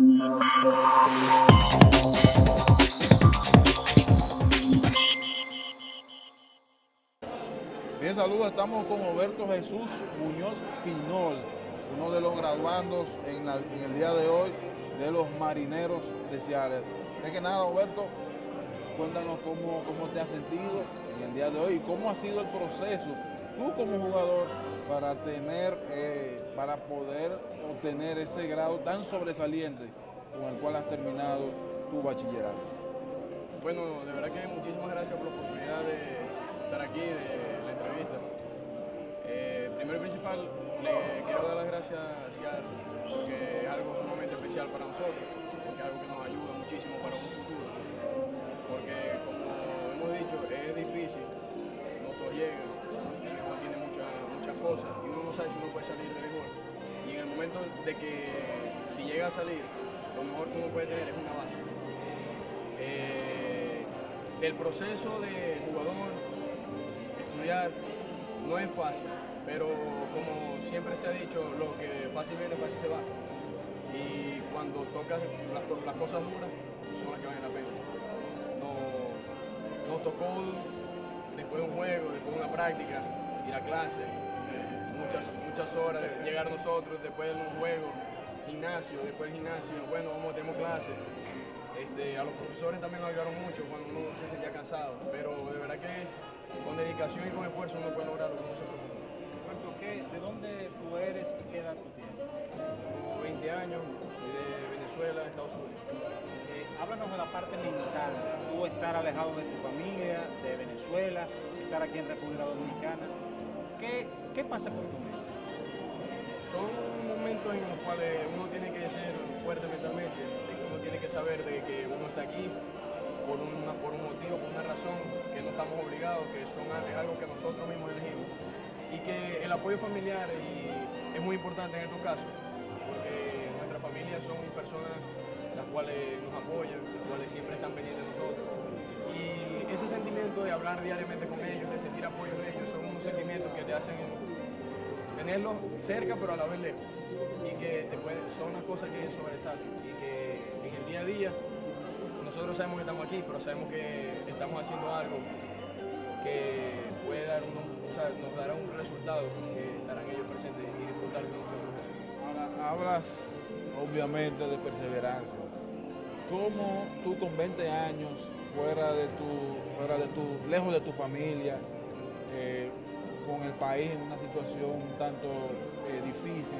Bien, saludos. Estamos con Roberto Jesús Muñoz Finol, uno de los graduandos en, el día de hoy de los marineros de. De que nada, Roberto, cuéntanos cómo, cómo te has sentido en el día de hoy y cómo ha sido el proceso tú como jugador para tener, eh, para poder obtener ese grado tan sobresaliente con el cual has terminado tu bachillerato. Bueno, de verdad que muchísimas gracias por la oportunidad de estar aquí, de la entrevista. Eh, primero y principal, le quiero dar las gracias a Seattle, porque es algo sumamente especial para nosotros, porque es algo que nos ayuda muchísimo para un futuro. Porque, como hemos dicho, es difícil, y uno no sabe si uno puede salir del béisbol. Y en el momento de que si llega a salir, lo mejor que uno puede tener es una base. Eh, del proceso de jugador, estudiar, no es fácil, pero como siempre se ha dicho, lo que fácil viene, fácil se va. Y cuando tocas las, cosas duras, son las que valen la pena. No- nos tocó después de un juego, después de una práctica, ir a clase, muchas, muchas horas, llegar nosotros después de un juego, gimnasio, después del gimnasio, bueno, vamos, tenemos clase. Este, a los profesores también nos ayudaron mucho cuando uno se sentía cansado, pero de verdad que con dedicación y con esfuerzo uno puede lograr lo que uno se propone. Roberto, ¿qué- ¿de dónde tú eres y qué edad tú tienes? Tengo 20 años, de Venezuela, Estados Unidos. Eh, háblanos de la parte mental, tú estar alejado de tu familia, de Venezuela, estar aquí en República Dominicana. ¿Qué, qué pasa por tu mente? Son momentos en los cuales uno tiene que ser fuerte mentalmente, uno tiene que saber de que uno está aquí por, una- por un motivo, por una razón, que no estamos obligados, que son, es algo que nosotros mismos elegimos. Y que el apoyo familiar es muy importante en estos casos, porque nuestras familias son personas las cuales nos apoyan, las cuales siempre están pendientes de nosotros. Y ese sentimiento de hablar diariamente con ellos, de sentir apoyo hacen tenerlos cerca pero a la vez lejos. Y que te son las cosas que sobresalen. Y que en el día a día nosotros sabemos que estamos aquí pero sabemos que estamos haciendo algo que puede dar sea, nos dará un resultado que estarán ellos presentes y disfrutar con hablas obviamente de perseverancia. ¿Cómo tú con 20 años, fuera de tu, fuera de tu, lejos de tu familia, eh, con el país en una situación un tanto eh, difícil,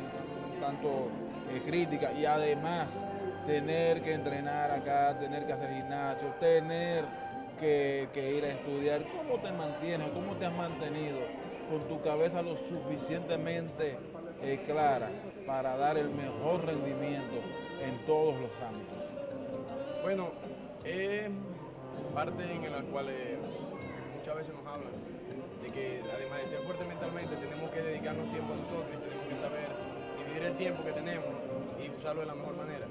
un tanto eh, crítica, y además tener que entrenar acá, tener que hacer gimnasio, tener que, ir a estudiar, ¿cómo te mantienes, cómo te has mantenido con tu cabeza lo suficientemente eh, clara para dar el mejor rendimiento en todos los ámbitos? Bueno, es parte en la cual muchas veces nos hablan que además de ser fuerte mentalmente tenemos que dedicarnos tiempo a nosotros y tenemos que saber dividir el tiempo que tenemos y usarlo de la mejor manera.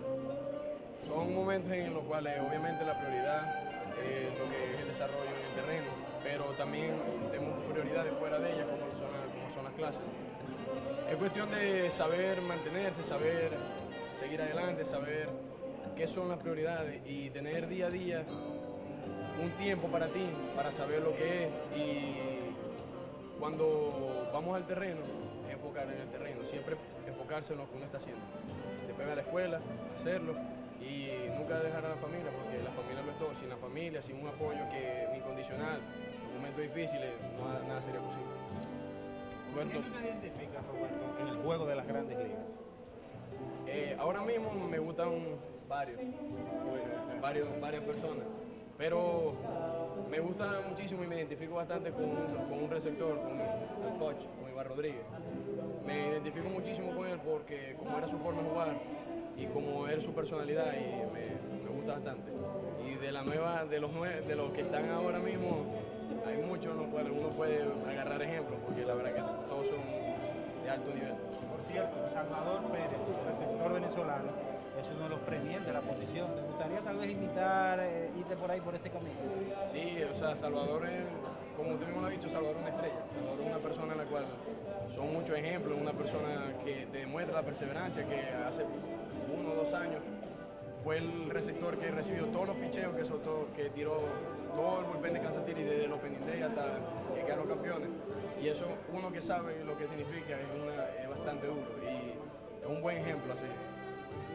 Son momentos en los cuales obviamente la prioridad es lo que es el desarrollo en el terreno, pero también tenemos prioridades fuera de ellas como son, como son las clases. Es cuestión de saber mantenerse, saber seguir adelante, saber qué son las prioridades y tener día a día un tiempo para ti, para saber lo que es y cuando vamos al terreno, enfocar en el terreno, siempre enfocarse en lo que uno está haciendo. Después a la escuela, hacerlo y nunca dejar a la familia, porque la familia lo es todo. Sin la familia, sin un apoyo que incondicional, en momentos difíciles, no, nada sería posible. ¿Qué tú te identificas, Roberto, en el juego de las grandes ligas? Eh, ahora mismo me gustan varios, varios, varias personas, pero me gusta muchísimo y me identifico bastante con, con un receptor, con el coach, con Iván Rodríguez. Me identifico muchísimo con él porque como era su forma de jugar y como era su personalidad y me, gusta bastante. Y de la nueva, de los de los que están ahora mismo, hay muchos en los cuales uno puede agarrar ejemplos porque la verdad que todos son de alto nivel. Por cierto, Salvador Pérez, receptor venezolano, es uno de los premiers de la posición. ¿Te gustaría tal vez imitar, eh, irte por ahí por ese camino? Sí, o sea, Salvador es, como usted mismo lo ha dicho, Salvador es una estrella. Salvador es una persona en la cual son muchos ejemplos, una persona que demuestra la perseverancia, que hace uno o dos años fue el receptor que recibió todos los picheos que soltó, que tiró todo el bullpen de Kansas City desde Opening Day hasta que quedaron campeones. Y eso uno que sabe lo que significa es bastante duro y es un buen ejemplo así.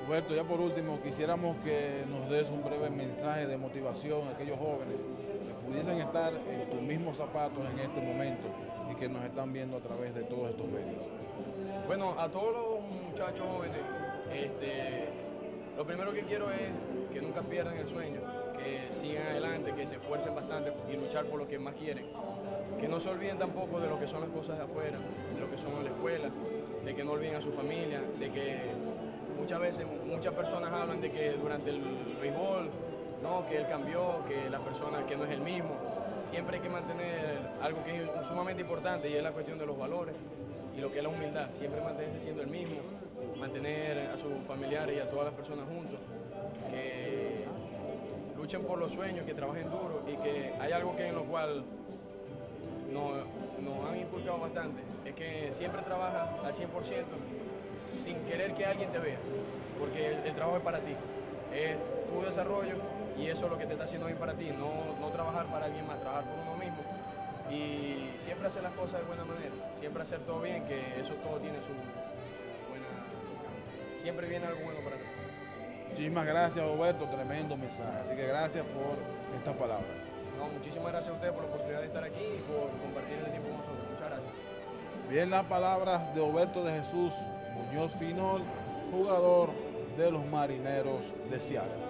Roberto, ya por último, quisiéramos que nos des un breve mensaje de motivación a aquellos jóvenes que pudiesen estar en tus mismos zapatos en este momento y que nos están viendo a través de todos estos medios. Bueno, a todos los muchachos jóvenes, este, lo primero que quiero es que nunca pierdan el sueño, que sigan adelante, que se esfuercen bastante y luchar por lo que más quieren. Que no se olviden tampoco de lo que son las cosas de afuera, de lo que son la escuela, de que no olviden a su familia, de que muchas veces muchas personas hablan de que durante el béisbol, no, que él cambió, que la persona que no es el mismo. Siempre hay que mantener algo que es sumamente importante y es la cuestión de los valores y lo que es la humildad. Siempre mantenerse siendo el mismo, mantener a sus familiares y a todas las personas juntos, que luchen por los sueños, que trabajen duro y que hay algo que en lo cual nos, nos han inculcado bastante, es que siempre trabaja al 100% sin querer que alguien te vea, porque el, el trabajo es para ti, es tu desarrollo y eso es lo que te está haciendo bien para ti, no, no trabajar para alguien más, trabajar por uno mismo y siempre hacer las cosas de buena manera, siempre hacer todo bien, que eso todo tiene su buena... Siempre viene algo bueno para ti. Muchísimas gracias, Roberto, tremendo mensaje. Así que gracias por estas palabras. No, muchísimas gracias a ustedes por la oportunidad de estar aquí y por compartir el tiempo con nosotros. Muchas gracias. Bien, las palabras de Roberto de Jesús Muñoz Finol, jugador de los Marineros de Seattle.